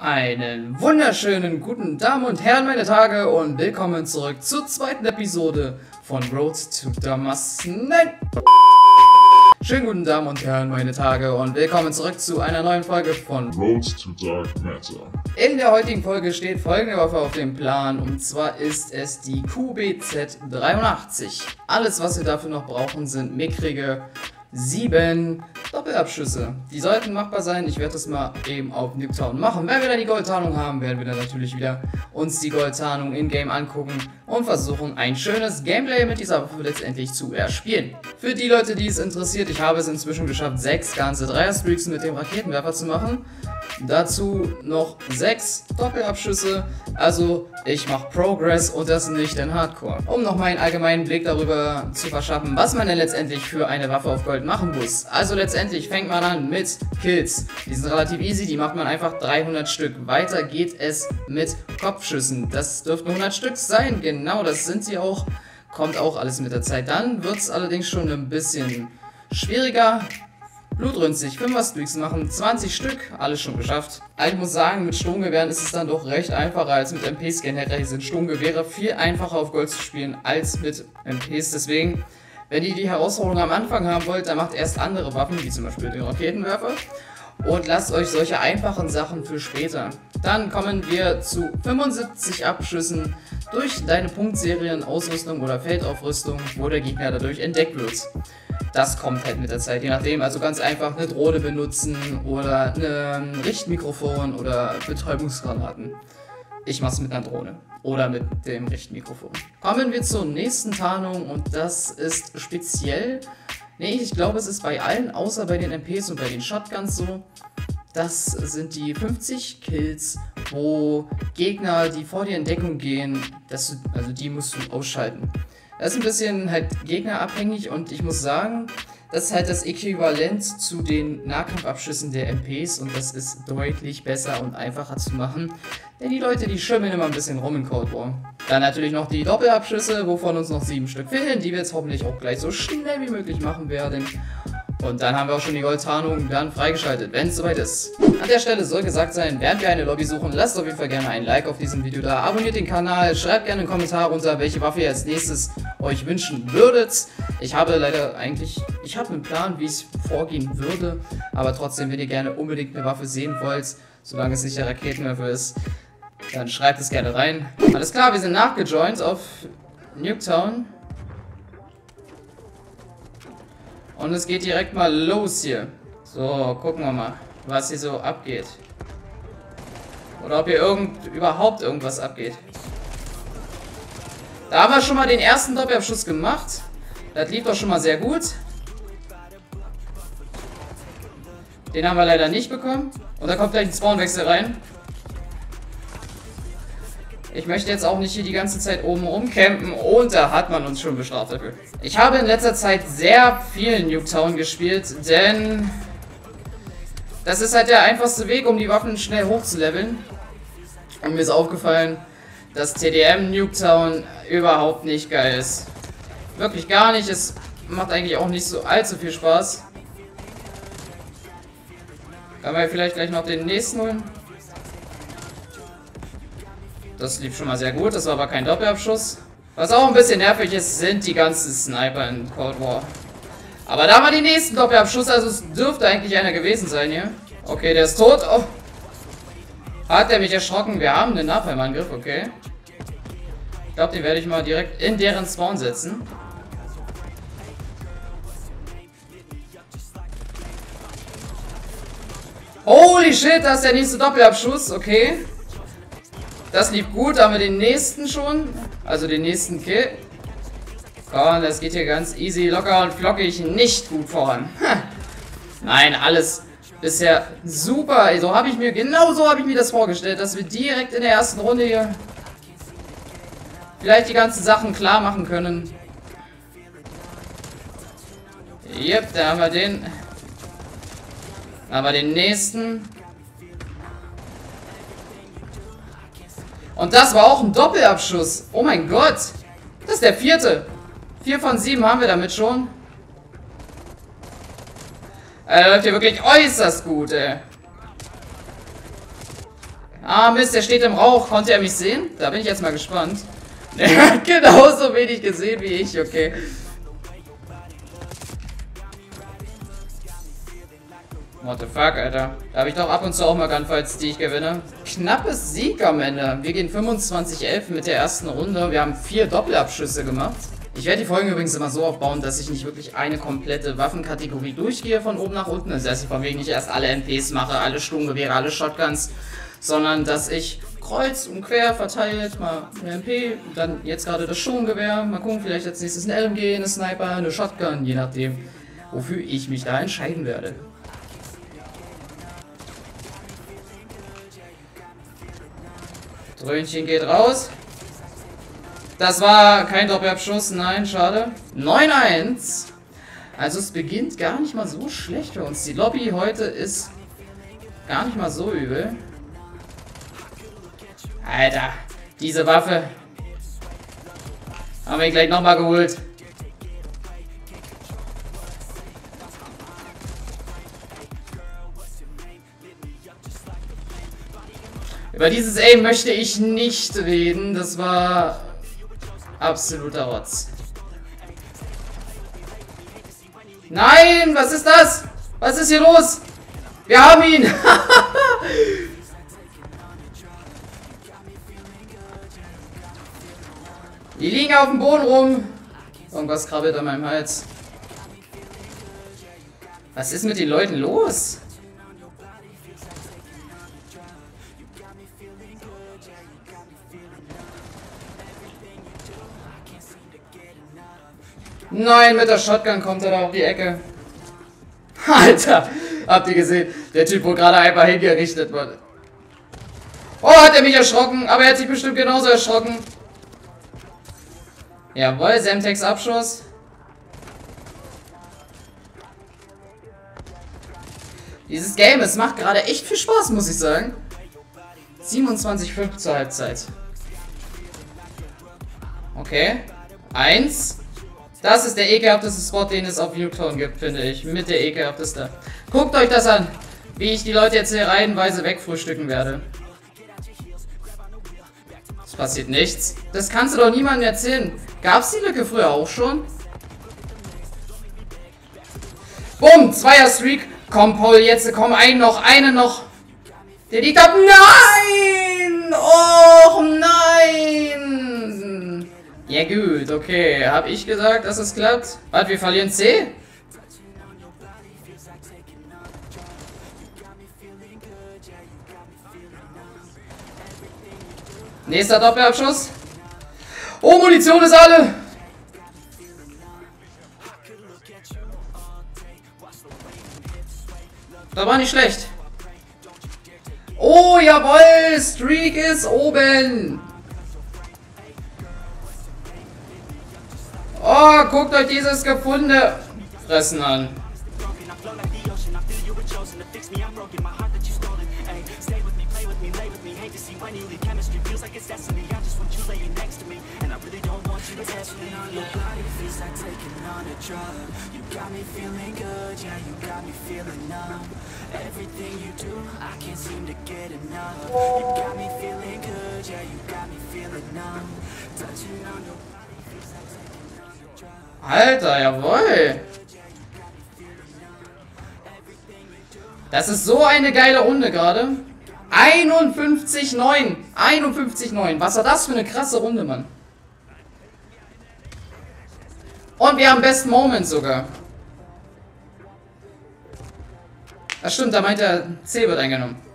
Einen wunderschönen guten Damen und Herren, meine Tage, und willkommen zurück zur zweiten Episode von Road to Damas. Nein! Schönen guten Damen und Herren, meine Tage, und willkommen zurück zu einer neuen Folge von Road to Dark Matter. In der heutigen Folge steht folgende Waffe auf dem Plan, und zwar ist es die QBZ-83. Alles, was wir dafür noch brauchen, sind mickrige sieben Doppelabschüsse. Die sollten machbar sein. Ich werde das mal eben auf Nuketown machen. Wenn wir dann die Goldtarnung haben, werden wir dann natürlich wieder uns die Goldtarnung in-game angucken und versuchen, ein schönes Gameplay mit dieser Waffe letztendlich zu erspielen. Für die Leute, die es interessiert, ich habe es inzwischen geschafft, sechs ganze Dreier-Streaks mit dem Raketenwerfer zu machen. Dazu noch sechs Doppelabschüsse. Also ich mache Progress und das nicht in Hardcore. Um noch mal einen allgemeinen Blick darüber zu verschaffen, was man denn letztendlich für eine Waffe auf Gold machen muss. Also letztendlich fängt man an mit Kills. Die sind relativ easy, die macht man einfach 300 Stück. Weiter geht es mit Kopfschüssen. Das dürften 100 Stück sein, genau, das sind sie auch. Kommt auch alles mit der Zeit. Dann wird es allerdings schon ein bisschen schwieriger. Blutrünstig, 5er Streaks machen, 20 Stück, alles schon geschafft. Also ich muss sagen, mit Sturmgewehren ist es dann doch recht einfacher als mit MPs. Generell sind Sturmgewehre viel einfacher auf Gold zu spielen als mit MPs. Deswegen, wenn ihr die Herausforderung am Anfang haben wollt, dann macht erst andere Waffen, wie zum Beispiel den Raketenwerfer. Und lasst euch solche einfachen Sachen für später. Dann kommen wir zu 75 Abschüssen durch deine Punktserien, Ausrüstung oder Feldaufrüstung, wo der Gegner dadurch entdeckt wird das kommt halt mit der Zeit, je nachdem. Also ganz einfach eine Drohne benutzen oder ein Richtmikrofon oder Betäubungsgranaten. Ich mach's mit einer Drohne oder mit dem Richtmikrofon. Kommen wir zur nächsten Tarnung und das ist speziell. Nee, ich glaube, es ist bei allen, außer bei den MPs und bei den Shotguns so. Das sind die 50 Kills, wo Gegner, die vor dir in Deckung gehen, das, also die musst du ausschalten. Das ist ein bisschen halt gegnerabhängig und ich muss sagen, das ist halt das Äquivalent zu den Nahkampfabschüssen der MPs und das ist deutlich besser und einfacher zu machen. Denn die Leute, die schimmeln immer ein bisschen rum in Cold War. Dann natürlich noch die Doppelabschüsse, wovon uns noch sieben Stück fehlen, die wir jetzt hoffentlich auch gleich so schnell wie möglich machen werden. Und dann haben wir auch schon die Goldtarnung dann freigeschaltet, wenn es soweit ist. An der Stelle soll gesagt sein, während wir eine Lobby suchen, lasst auf jeden Fall gerne ein Like auf diesem Video da, abonniert den Kanal, schreibt gerne einen Kommentar runter, welche Waffe ihr als nächstes euch wünschen würdet. Ich habe leider eigentlich, ich habe einen Plan, wie es vorgehen würde, aber trotzdem, wenn ihr gerne unbedingt eine Waffe sehen wollt, solange es nicht der Raketenwerfer ist, dann schreibt es gerne rein. Alles klar, wir sind nachgejoint auf Nuketown. Und es geht direkt mal los hier. So, gucken wir mal, was hier so abgeht. Oder ob hier irgend, überhaupt irgendwas abgeht. Da haben wir schon mal den ersten Doppelabschuss gemacht. Das lief doch schon mal sehr gut. Den haben wir leider nicht bekommen. Und da kommt gleich ein Spawnwechsel rein. Ich möchte jetzt auch nicht hier die ganze Zeit oben rumcampen und da hat man uns schon bestraft dafür. Ich habe in letzter Zeit sehr viel Nuketown gespielt, denn das ist halt der einfachste Weg, um die Waffen schnell hochzuleveln. Und mir ist aufgefallen, dass TDM Nuketown überhaupt nicht geil ist. Wirklich gar nicht, es macht eigentlich auch nicht so allzu viel Spaß. Können wir vielleicht gleich noch den nächsten holen? Das lief schon mal sehr gut, das war aber kein Doppelabschuss. Was auch ein bisschen nervig ist, sind die ganzen Sniper in Cold War. Aber da war die nächsten Doppelabschuss, also es dürfte eigentlich einer gewesen sein hier. Okay, der ist tot. Oh. Hat er mich erschrocken? Wir haben den Napalm-Angriff, okay. Ich glaube, den werde ich mal direkt in deren Spawn setzen. Holy shit, da ist der nächste Doppelabschuss, okay. Das lief gut, haben wir den nächsten schon. Also den nächsten Kill. Komm, das geht hier ganz easy, locker und flockig nicht gut voran. Nein, alles bisher super. So habe ich mir, genau so habe ich mir das vorgestellt, dass wir direkt in der ersten Runde hier vielleicht die ganzen Sachen klar machen können. Yep, da haben wir den. Da haben wir den nächsten. Und das war auch ein Doppelabschuss. Oh mein Gott. Das ist der vierte. Vier von sieben haben wir damit schon. Er läuft hier wirklich äußerst gut, ey. Ah, Mist, der steht im Rauch. Konnte er mich sehen? Da bin ich jetzt mal gespannt. Er hat genauso wenig gesehen wie ich, okay. What the fuck, Alter. Da habe ich doch ab und zu auch mal Gunfights, die ich gewinne. Knappes Sieg am Ende. Wir gehen 25-11 mit der ersten Runde. Wir haben vier Doppelabschüsse gemacht. Ich werde die Folgen übrigens immer so aufbauen, dass ich nicht wirklich eine komplette Waffenkategorie durchgehe von oben nach unten. Das heißt, ich von wegen nicht erst alle MPs mache, alle Sturmgewehre, alle Shotguns, sondern dass ich kreuz und quer verteilt, mal eine MP, dann jetzt gerade das Sturmgewehr, mal gucken, vielleicht als nächstes ein LMG, eine Sniper, eine Shotgun, je nachdem, wofür ich mich da entscheiden werde. Dröhnchen geht raus. Das war kein Doppelabschuss, nein, schade. 9-1. Also es beginnt gar nicht mal so schlecht für uns. Die Lobby heute ist gar nicht mal so übel. Alter, diese Waffe haben wir gleich nochmal geholt. Über dieses Aim möchte ich nicht reden. Das war absoluter Rotz. Nein, was ist das? Was ist hier los? Wir haben ihn. Die liegen auf dem Boden rum. Irgendwas krabbelt an meinem Hals. Was ist mit den Leuten los? Nein, mit der Shotgun kommt er da auf die Ecke. Alter, habt ihr gesehen? Der Typ, wo gerade einfach hingerichtet wurde. Oh, hat er mich erschrocken, aber er hat sich bestimmt genauso erschrocken. Jawohl, Semtex Abschuss. Dieses Game, es macht gerade echt viel Spaß, muss ich sagen. 27,5 zur Halbzeit. Okay. Eins. Das ist der ekelhafteste Spot, den es auf Nuketown gibt, finde ich. Mit der ekelhafteste. Guckt euch das an, wie ich die Leute jetzt hier reihenweise wegfrühstücken werde. Es passiert nichts. Das kannst du doch niemandem erzählen. Gab's die Lücke früher auch schon? Bumm, Zweier Streak. Komm, Paul, jetzt komm, einen noch, einen noch. Der liegt ab. Nein! Och, nein! Ja gut, okay. Hab ich gesagt, dass es klappt? Warte, wir verlieren C? Nächster Doppelabschuss. Oh, Munition ist alle. Da war nicht schlecht. Oh, jawoll. Streak ist oben. Oh, guckt euch dieses gefundene Fressen an. You Alter, jawoll! Das ist so eine geile Runde gerade. 51,9. 51,9. Was war das für eine krasse Runde, Mann? Und wir haben Best Moment sogar. Das stimmt, da meint er, C wird eingenommen.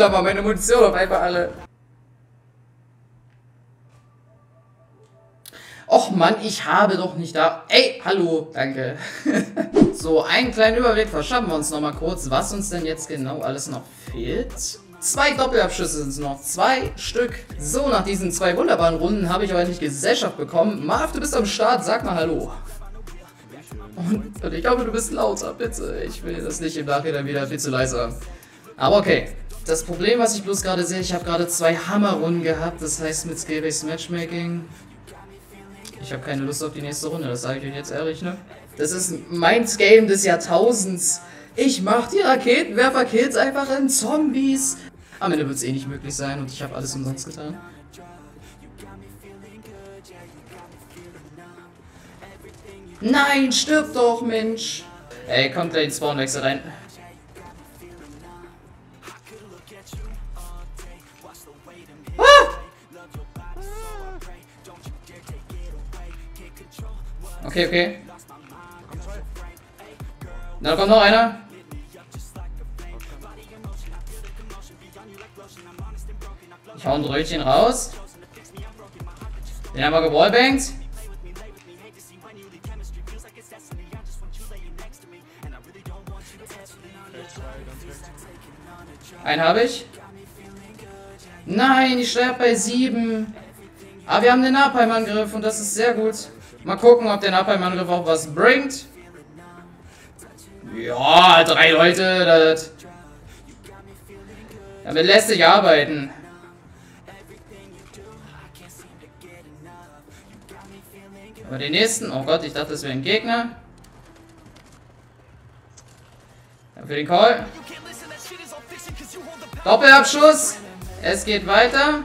War meine Munition auf einmal alle. Och Mann, ich habe doch nicht da... Ey, hallo, danke. so, einen kleinen Überblick verschaffen wir uns nochmal kurz, was uns denn jetzt genau alles noch fehlt. Zwei Doppelabschüsse sind es noch, zwei Stück. So, nach diesen zwei wunderbaren Runden habe ich aber nicht Gesellschaft bekommen. Marv, du bist am Start, sag mal Hallo. Und, und ich glaube, du bist lauter, bitte. Ich will das nicht im Nachhinein wieder viel zu leise Aber okay. Das Problem, was ich bloß gerade sehe, ich habe gerade zwei Hammerrunden gehabt. Das heißt, mit Skill-Based Matchmaking Ich habe keine Lust auf die nächste Runde, das sage ich euch jetzt ehrlich, ne? Das ist mein Game des Jahrtausends. Ich mach die Raketenwerfer-Kills einfach in Zombies. Am Ende wird es eh nicht möglich sein und ich habe alles umsonst getan. Nein, stirb doch, Mensch. Ey, kommt gleich ins Spawnwechsel rein. Okay, okay. Da kommt noch einer. Ich hau ein Brötchen raus. Den haben wir gewallbankt. Einen habe ich. Nein, ich sterbe bei sieben. Aber wir haben den Napalm-Angriff und das ist sehr gut. Mal gucken, ob der Napalm-Angriff auch was bringt. Ja, drei Leute, das... Damit lässt sich arbeiten. Aber den nächsten... Oh Gott, ich dachte, das wäre ein Gegner. Ja, für den Call. Doppelabschuss. Es geht weiter.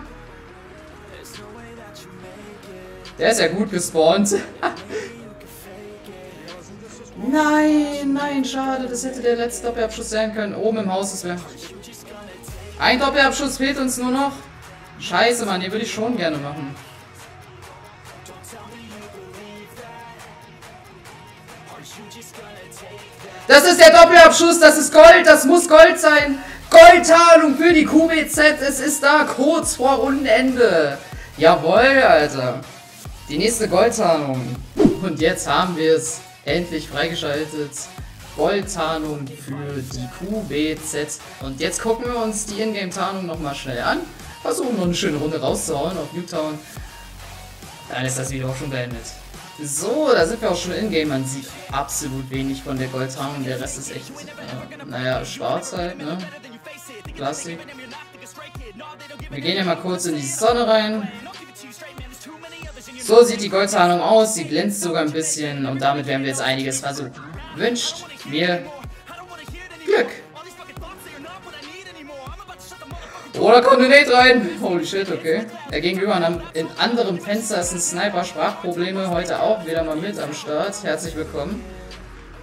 Der ist ja gut gespawnt. nein, nein, schade. Das hätte der letzte Doppelabschuss sein können. Oben im Haus ist wer. Ein Doppelabschuss fehlt uns nur noch. Scheiße, Mann. Den würde ich schon gerne machen. Das ist der Doppelabschuss. Das ist Gold. Das muss Gold sein. Goldtarnung für die QBZ. Es ist da kurz vor Rundenende. Jawohl, Alter. Die nächste Goldtarnung. Und jetzt haben wir es endlich freigeschaltet. Goldtarnung für die QBZ. Und jetzt gucken wir uns die Ingame-Tarnung nochmal schnell an. Versuchen noch eine schöne Runde rauszuhauen auf Newtown. Dann ist das Video auch schon beendet. So, da sind wir auch schon in-game. Man sieht absolut wenig von der Goldtarnung. Der Rest ist echt, äh, naja, schwarz halt, ne? Plastik. Wir gehen ja mal kurz in die Sonne rein. So sieht die Goldzahlung aus. Sie glänzt sogar ein bisschen und damit werden wir jetzt einiges versuchen. Wünscht mir Glück. Oh, da kommt eine Nate rein. Holy shit, okay. Er gegenüber in anderem Fenster ist ein Sniper. Sprachprobleme heute auch wieder mal mit am Start. Herzlich willkommen.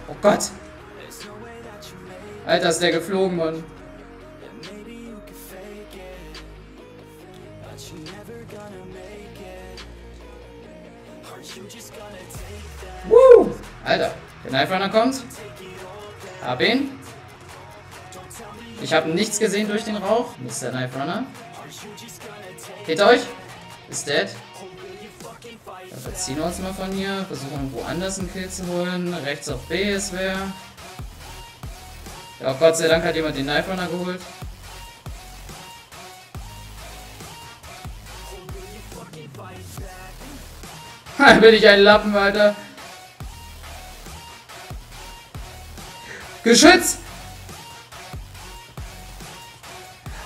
Oh Gott. Alter, ist der geflogen, Mann. Woo! Alter, der Knife Runner kommt. Hab ihn. Ich habe nichts gesehen durch den Rauch. Ist der Knife Runner. Hinter euch. Ist dead. Dann verziehen wir uns mal von hier. Versuchen woanders einen Kill zu holen. Rechts auf B ist wer. Ja, Gott sei Dank hat jemand den Knife Runner geholt. Bin ich ein Lappen, Alter. Geschütz!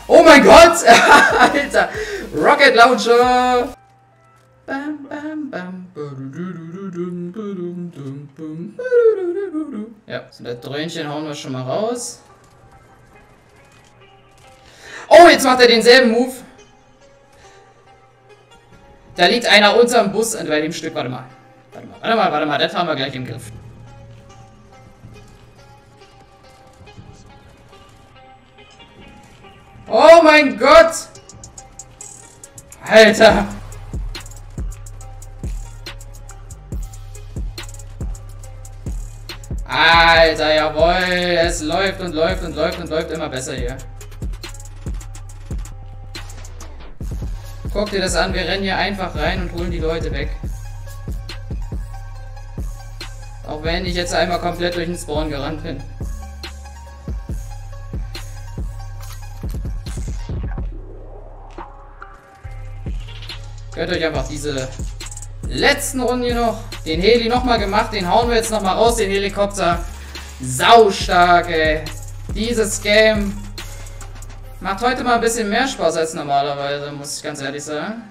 Oh mein Gott! Alter! Rocket Launcher! Bam, bam, bam. Ja, so das Dröhnchen hauen wir schon mal raus. Oh, jetzt macht er denselben Move. Da liegt einer unterm Bus bei dem Stück. Warte mal. Warte mal, warte mal, warte mal. Das haben wir gleich im Griff. Oh mein Gott! Alter! Alter, jawohl! Es läuft und läuft und läuft und läuft immer besser hier. Guck dir das an, wir rennen hier einfach rein und holen die Leute weg. Auch wenn ich jetzt einmal komplett durch den Spawn gerannt bin. Gönnt euch einfach diese letzten Runden hier noch. Den Heli nochmal gemacht, den hauen wir jetzt nochmal raus, den Helikopter. Sau stark, ey. Dieses Game Macht heute mal ein bisschen mehr Spaß als normalerweise, muss ich ganz ehrlich sagen.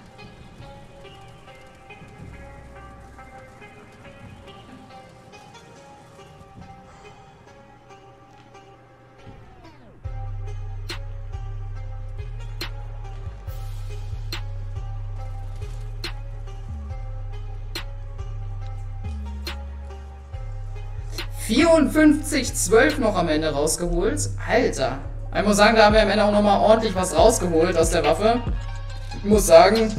Vierundfünfzig zwölf noch am Ende rausgeholt. Alter. Ich muss sagen, da haben wir am Ende auch nochmal ordentlich was rausgeholt aus der Waffe. Ich muss sagen,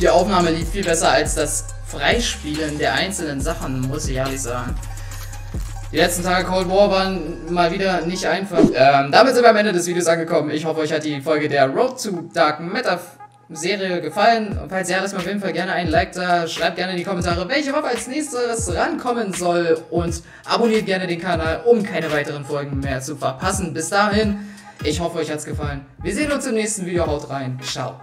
die Aufnahme lief viel besser als das Freispielen der einzelnen Sachen, muss ich ehrlich sagen. Die letzten Tage Cold War waren mal wieder nicht einfach. Ähm, damit sind wir am Ende des Videos angekommen. Ich hoffe, euch hat die Folge der Road to Dark Matter Serie gefallen. Falls ja, lasst mir auf jeden Fall gerne ein Like da. Schreibt gerne in die Kommentare, welche Waffe als nächstes rankommen soll. Und abonniert gerne den Kanal, um keine weiteren Folgen mehr zu verpassen. Bis dahin, ich hoffe, euch hat's gefallen. Wir sehen uns im nächsten Video. Haut rein. Ciao.